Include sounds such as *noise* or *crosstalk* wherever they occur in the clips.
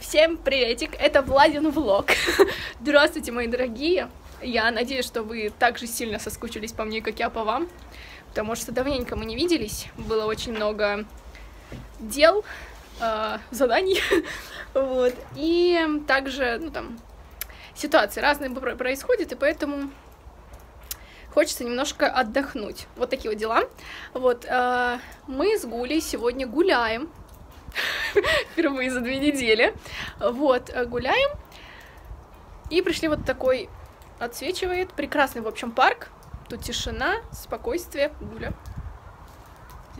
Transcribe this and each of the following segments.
Всем приветик, это Владин Влог. *laughs* Здравствуйте, мои дорогие. Я надеюсь, что вы так же сильно соскучились по мне, как я по вам, потому что давненько мы не виделись, было очень много дел, э, заданий, *laughs* вот, и также, ну там, ситуации разные происходят, и поэтому хочется немножко отдохнуть. Вот такие вот дела. Вот, э, мы с Гулей сегодня гуляем, *laughs* впервые за две недели, вот, э, гуляем, и пришли вот такой, отсвечивает, прекрасный, в общем, парк, тут тишина, спокойствие, Гуля.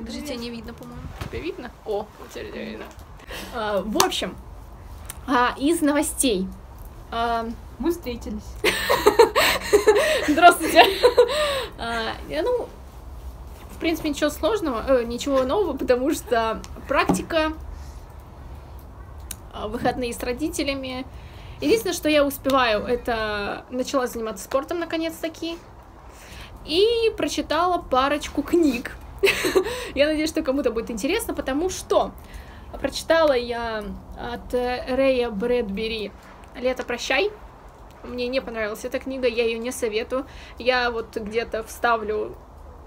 Даже тебя не видно, по-моему. Тебя видно? О, теперь тебя видно. А, в общем, а, из новостей. Мы встретились. *laughs* Здравствуйте. А, ну, в принципе, ничего сложного, э, ничего нового, потому что практика, а, выходные с родителями. Единственное, что я успеваю, это начала заниматься спортом наконец-таки. И прочитала парочку книг. *laughs* Я надеюсь, что кому-то будет интересно, потому что прочитала я от Рэя Брэдбери «Лето, прощай». Мне не понравилась эта книга, я ее не советую. Я вот где-то вставлю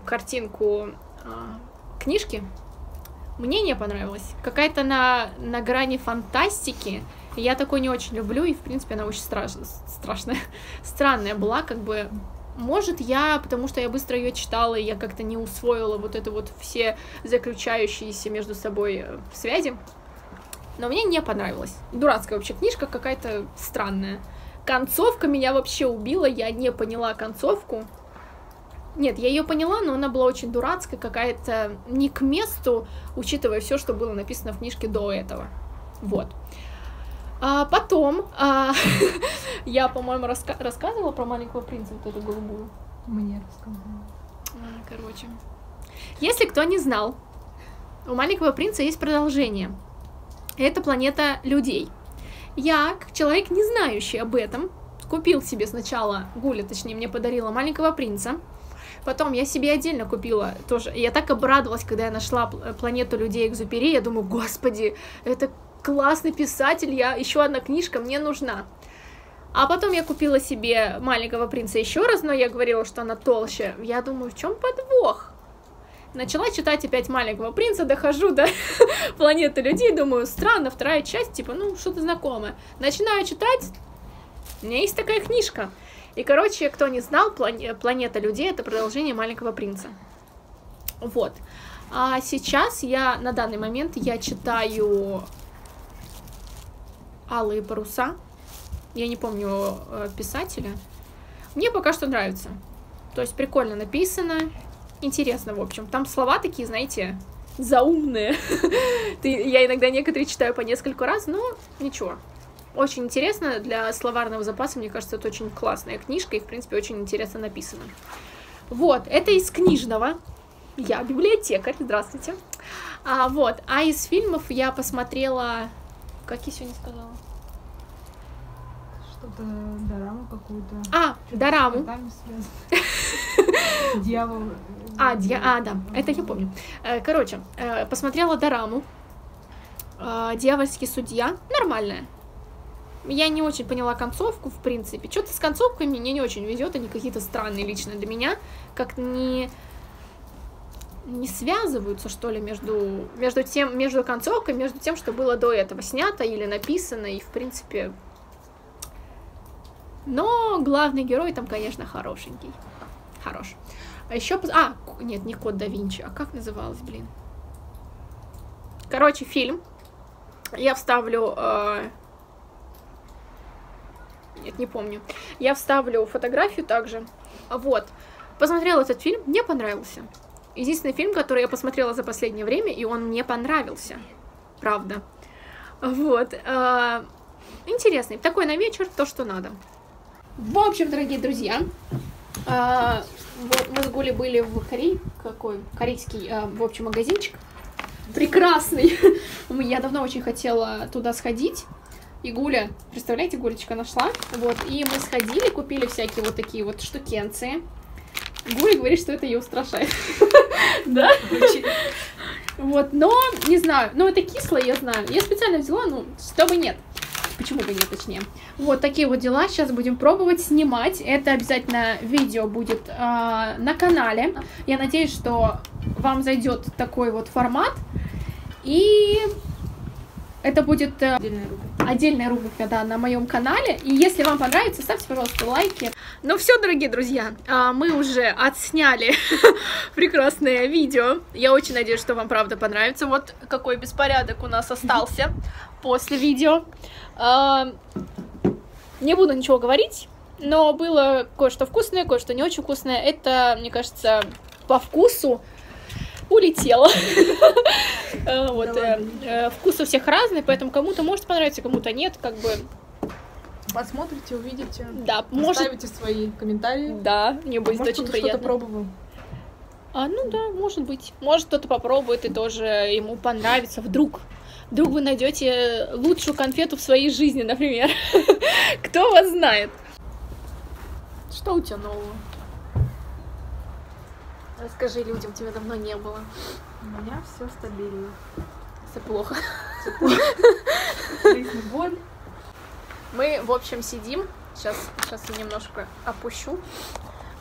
картинку а, книжки. Мне не понравилась. Какая-то на, на грани фантастики. Я такой не очень люблю, и, в принципе, она очень страш... страшная, *laughs* странная была, как бы может, я, потому что я быстро ее читала, и я как-то не усвоила вот это вот все заключающиеся между собой э, связи. Но мне не понравилось. Дурацкая вообще книжка, какая-то странная. Концовка меня вообще убила, я не поняла концовку. Нет, я ее поняла, но она была очень дурацкая, какая-то не к месту, учитывая все, что было написано в книжке до этого. Вот. А потом а, *laughs* я, по-моему, раска- рассказывала про маленького принца, вот эту голубую. Мне рассказывала. А, короче. Если кто не знал, у маленького принца есть продолжение. Это планета людей. Я, как человек, не знающий об этом, купил себе сначала, Гуля, точнее, мне подарила маленького принца. Потом я себе отдельно купила тоже. Я так обрадовалась, когда я нашла планету людей Экзупери. Я думаю, господи, это классный писатель, я еще одна книжка мне нужна. А потом я купила себе маленького принца еще раз, но я говорила, что она толще. Я думаю, в чем подвох? Начала читать опять маленького принца, дохожу до *laughs* планеты людей, думаю, странно, вторая часть, типа, ну, что-то знакомое. Начинаю читать, у меня есть такая книжка. И, короче, кто не знал, планета людей это продолжение маленького принца. Вот. А сейчас я, на данный момент, я читаю Алые паруса. Я не помню э, писателя. Мне пока что нравится. То есть прикольно написано, интересно, в общем. Там слова такие, знаете, заумные. *laughs* Я иногда некоторые читаю по несколько раз, но ничего. Очень интересно для словарного запаса, мне кажется, это очень классная книжка и, в принципе, очень интересно написано. Вот, это из книжного. Я библиотекарь, здравствуйте. А, вот, а из фильмов я посмотрела как я сегодня сказала? Что-то дораму какую-то. А, дораму. *laughs* Дьявол. А, дья... а, да, это я помню. Э, короче, э, посмотрела дораму. Э, Дьявольский судья. Нормальная. Я не очень поняла концовку, в принципе. Что-то с концовками мне не очень везет, они какие-то странные лично для меня. Как не не связываются, что ли, между, между тем, между концовкой, между тем, что было до этого снято или написано, и, в принципе... Но главный герой там, конечно, хорошенький. Хорош. А еще... А, нет, не Код да Винчи, а как называлось, блин? Короче, фильм. Я вставлю... Э... Нет, не помню. Я вставлю фотографию также. Вот. Посмотрела этот фильм, мне понравился. Единственный фильм, который я посмотрела за последнее время, и он мне понравился. Правда. Вот. Э, интересный. Такой на вечер, то, что надо. В общем, дорогие друзья, э, вот мы с Гулей были в Корее, какой корейский, э, в общем, магазинчик. Прекрасный. *laughs* Я давно очень хотела туда сходить. И Гуля, представляете, Гулечка нашла. Вот, и мы сходили, купили всякие вот такие вот штукенции. Гуля говорит, что это ее устрашает. *laughs* Да? Вот, но, не знаю, ну это кислое, я знаю. Я специально взяла, ну, чтобы нет. Почему бы нет, точнее. Вот такие вот дела. Сейчас будем пробовать снимать. Это обязательно видео будет э, на канале. Я надеюсь, что вам зайдет такой вот формат. И это будет э, Отдельная рубрика. отдельная рубрика, да, на моем канале. И если вам понравится, ставьте, пожалуйста, лайки. Ну все, дорогие друзья, а, мы уже отсняли *laughs* прекрасное видео. Я очень надеюсь, что вам правда понравится. Вот какой беспорядок у нас остался после видео. А, Не буду ничего говорить, но было кое-что вкусное, кое-что не очень вкусное. Это, мне кажется, по вкусу улетело. *laughs* Э, Вот, э, э, вкус у всех разный, поэтому кому-то может понравиться, кому-то нет, как бы, Посмотрите, увидите. да, может, Оставите свои комментарии. да, мне будет Может, очень кто-то что-то приятно. пробовал. А, ну да, может быть. Может, кто-то попробует и тоже ему понравится. Вдруг. Вдруг вы найдете лучшую конфету в своей жизни, например. *laughs* Кто вас знает? Что у тебя нового? Расскажи людям, тебя давно не было. У меня все стабильно. Все плохо. *laughs* Жизнь боль. Мы, в общем, сидим. Сейчас, сейчас я немножко опущу.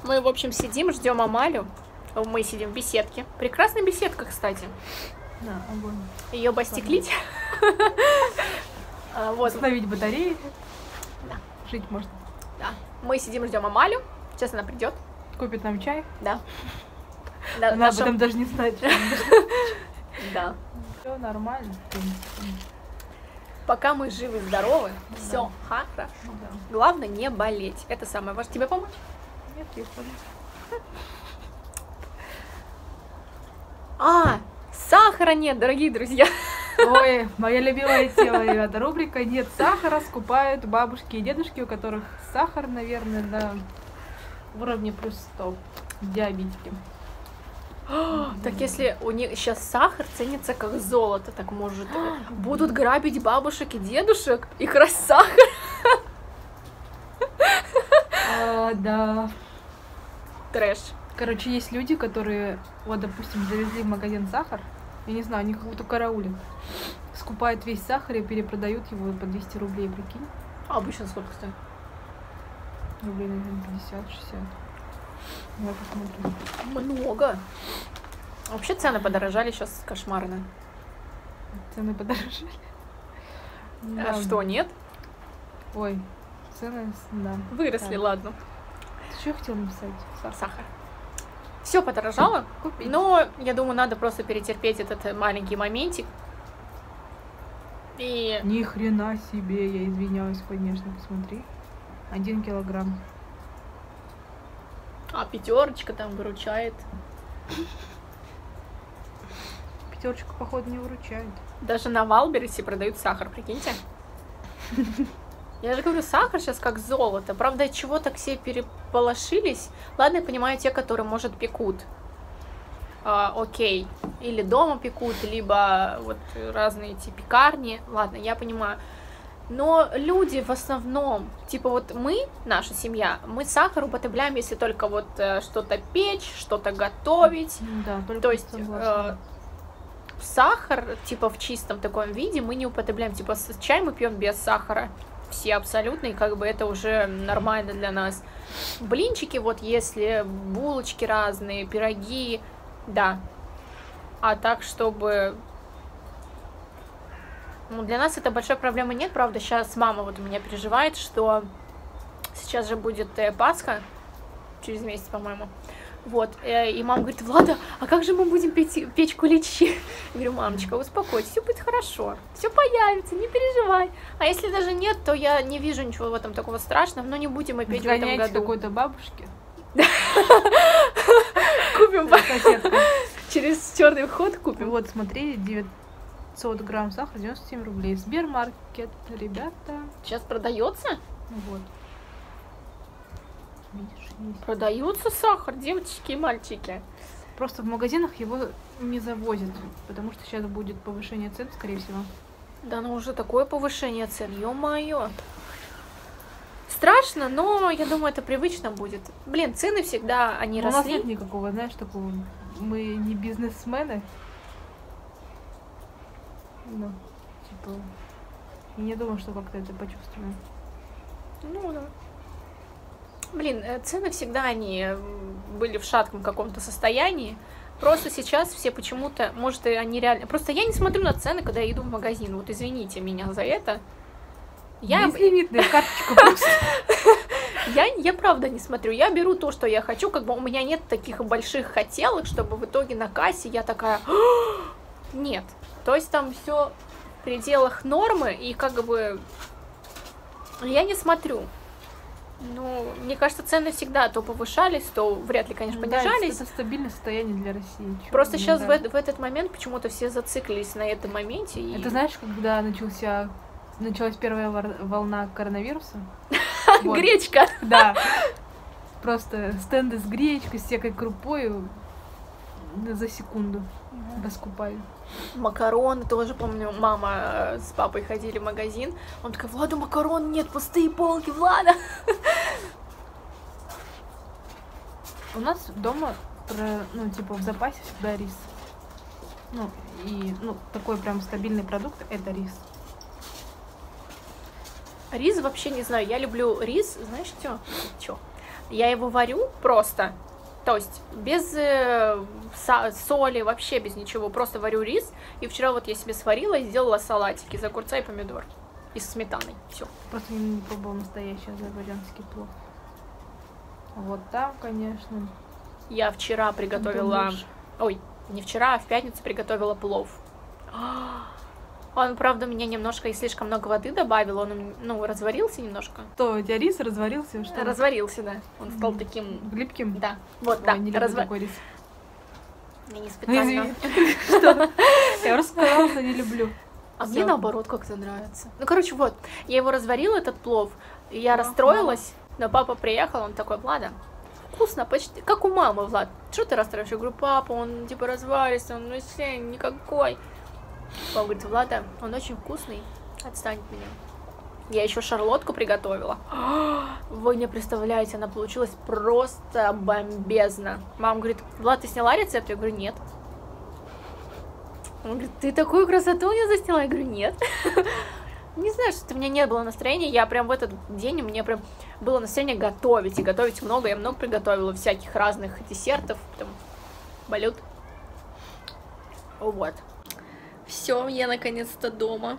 Мы, в общем, сидим, ждем Амалю. Мы сидим в беседке. Прекрасная беседка, кстати. Да, огонь. Ее бы остеклить. А, Вот, Восстановить батареи. Да. Жить можно. да. Мы сидим, ждем Амалю. Сейчас она придет. Купит нам чай. Да. Да, Она об этом даже не знает. *laughs* да. Все нормально. Пока мы живы здоровы, все хорошо. Да. Главное не болеть. Это самое важное. Тебе помочь? Нет, я хожу. А, сахара нет, дорогие друзья. Ой, моя любимая тема, ребята. Рубрика «Нет сахара» скупают бабушки и дедушки, у которых сахар, наверное, на уровне плюс 100. Диабетики. Так если у них сейчас сахар ценится как золото, так может э, будут грабить бабушек и дедушек и красть сахар? А, да. Трэш. Короче, есть люди, которые, вот, допустим, завезли в магазин сахар, я не знаю, они как будто караулят. Скупают весь сахар и перепродают его по 200 рублей, прикинь. А обычно сколько стоит? Рублей, наверное, 50-60. Я посмотрю. Много. Вообще цены подорожали сейчас кошмарно. Цены подорожали. А Да. что, нет? Ой, цены, да. Выросли, Да. ладно. Ты что хотел написать? Сахар. Сахар. Все подорожало, Купить. но я думаю, надо просто перетерпеть этот э, маленький моментик. И Ни хрена себе, я извиняюсь, конечно, посмотри. Один килограмм. а пятерочка там выручает. Пятерочку, походу, не выручает. Даже на Валбересе продают сахар, прикиньте. *laughs* Я же говорю, сахар сейчас как золото. Правда, от чего так все переполошились? Ладно, я понимаю, те, которые, может, пекут. А, окей. Или дома пекут, либо вот разные эти пекарни. Ладно, я понимаю. Но люди в основном, типа вот мы, наша семья, мы сахар употребляем, если только вот э, что-то печь, что-то готовить. Да, только То есть э, сахар, типа в чистом таком виде, мы не употребляем. Типа чай мы пьем без сахара. Все абсолютно, и как бы это уже нормально для нас. Блинчики, вот если булочки разные, пироги, да. А так, чтобы... Ну, для нас это большой проблемы нет, правда, сейчас мама вот у меня переживает, что сейчас же будет э, Пасха, через месяц, по-моему. Вот, э, и мама говорит, Влада, а как же мы будем печь, печь куличи? Я говорю, мамочка, успокойтесь, все будет хорошо, все появится, не переживай. А если даже нет, то я не вижу ничего в этом такого страшного, но не будем мы печь в этом Сгоняйте году. какой-то бабушке. *laughs* Купим *laughs* через черный вход купим. Вот, смотри, 900 грамм сахара, 97 рублей. Сбермаркет, ребята. Сейчас продается? Вот. Видишь, есть. Продается сахар, девочки и мальчики. Просто в магазинах его не завозят, потому что сейчас будет повышение цен, скорее всего. Да ну уже такое повышение цен, ё-моё. Страшно, но я думаю, это привычно будет. Блин, цены всегда, они Но У нас росли. нет никакого, знаешь, такого... Мы не бизнесмены. Ну, типа, я не думаю, что как-то это почувствую. Ну да. Блин, э, цены всегда они м, были в шатком каком-то состоянии. Просто сейчас все почему-то, может, и они реально... Просто я не смотрю на цены, когда я иду в магазин. Вот извините меня за это. Я, Безлимитная *laughs* карточка просто. я, я правда не смотрю. Я беру то, что я хочу. Как бы у меня нет таких больших хотелок, чтобы в итоге на кассе я такая... Нет. То есть там все в пределах нормы, и как бы я не смотрю. Ну, мне кажется, цены всегда то повышались, то вряд ли, конечно, Ну да, понижались. Это стабильное состояние для России. Просто сейчас в, нравится. в этот момент почему-то все зациклились на этом моменте. И... Это знаешь, когда начался началась первая волна коронавируса? *laughs* Вот. Гречка! Да. Просто стенды с гречкой, с всякой крупой за секунду раскупали. Макароны тоже, помню, мама э, с папой ходили в магазин. Он такой, Влада, макарон нет, пустые полки, Влада. У нас дома, про, ну, типа, в запасе всегда рис. Ну, и, ну, такой прям стабильный продукт — это рис. Рис вообще не знаю, я люблю рис, знаешь что? Чё? Я его варю просто, то есть без э, соли, вообще без ничего, просто варю рис. И вчера вот я себе сварила и сделала салатики из огурца и помидор. И с сметаной, все. Просто не, не пробовал настоящий азербайджанский плов. Вот там, конечно. Я вчера приготовила... думаешь? Ой, не вчера, а в пятницу приготовила плов. Он, правда, меня немножко и слишком много воды добавил, он, ну, разварился немножко. Что, у тебя рис разварился? Что? Разварился, да. Он стал таким... Глибким? Да, вот, Ой, да, не разва- такой рис. Я не Ну, специально. *laughs* Что? Я просто сказала, что не люблю. А мне наоборот как-то нравится. Ну, короче, вот, я его разварила, этот плов, и я расстроилась, но папа приехал, он такой, Влада, вкусно, почти, как у мамы, Влад. Что ты расстроишься? Я говорю, папа, он типа разварится, он вообще никакой. Папа говорит, Влада, он очень вкусный, отстань от меня. Я еще шарлотку приготовила. *gasps* Вы не представляете, она получилась просто бомбезно. Мама говорит, Влад, ты сняла рецепт? Я говорю, нет. Он говорит, ты такую красоту мне засняла? Я говорю, нет. *laughs* Не знаю, что у меня не было настроения. Я прям в этот день, у меня прям было настроение готовить. И готовить много. Я много приготовила всяких разных десертов, там, блюд. Вот. Все, я наконец-то дома.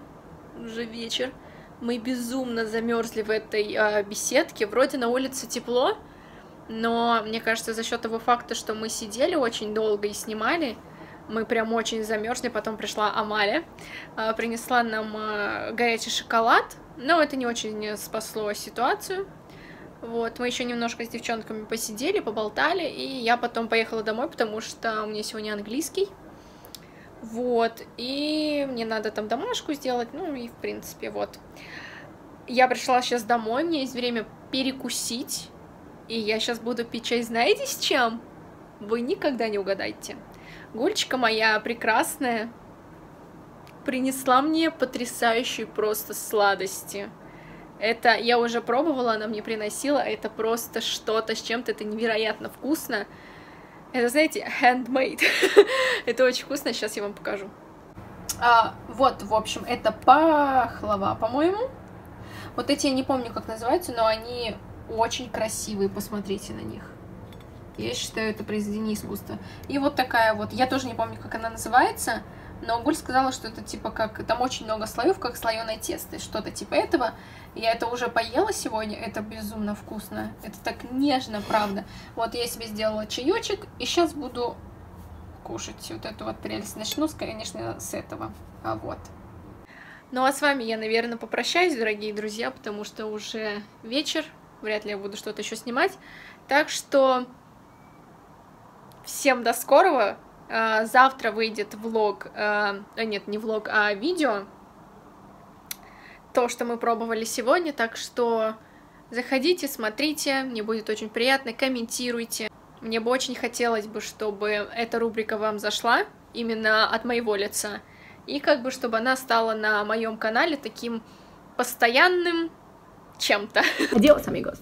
Уже вечер. Мы безумно замерзли в этой а, беседке. Вроде на улице тепло, но мне кажется, за счет того факта, что мы сидели очень долго и снимали, мы прям очень замерзли. Потом пришла Амаля, а, принесла нам а, горячий шоколад, но это не очень спасло ситуацию. Вот, мы еще немножко с девчонками посидели, поболтали, и я потом поехала домой, потому что у меня сегодня английский. Вот, и мне надо там домашку сделать, ну и в принципе, вот. Я пришла сейчас домой, меня есть время перекусить, и я сейчас буду пить чай, знаете с чем? Вы никогда не угадаете. Гульчика моя прекрасная принесла мне потрясающие просто сладости. Это я уже пробовала, она мне приносила, это просто что-то с чем-то, это невероятно вкусно. Это, знаете, handmade. *laughs* это очень вкусно, сейчас я вам покажу. А, вот, в общем, это пахлава, по-моему. Вот эти я не помню, как называются, но они очень красивые, посмотрите на них. Я считаю, это произведение искусства. И вот такая вот, я тоже не помню, как она называется, но Гуль сказала, что это типа как, там очень много слоев, как слоеное тесто, что-то типа этого. Я это уже поела сегодня, это безумно вкусно. Это так нежно, правда. Вот я себе сделала чаечек, и сейчас буду кушать вот эту вот прелесть. Начну, конечно, с этого. А вот. Ну а с вами я, наверное, попрощаюсь, дорогие друзья, потому что уже вечер, вряд ли я буду что-то еще снимать. Так что всем до скорого. А, Завтра выйдет влог, а, а, нет, не влог, а видео. То, что мы пробовали сегодня, так что заходите, смотрите, мне будет очень приятно, комментируйте. Мне бы очень хотелось бы, чтобы эта рубрика вам зашла именно от моего лица. И как бы, чтобы она стала на моем канале таким постоянным чем-то. Adios, amigos.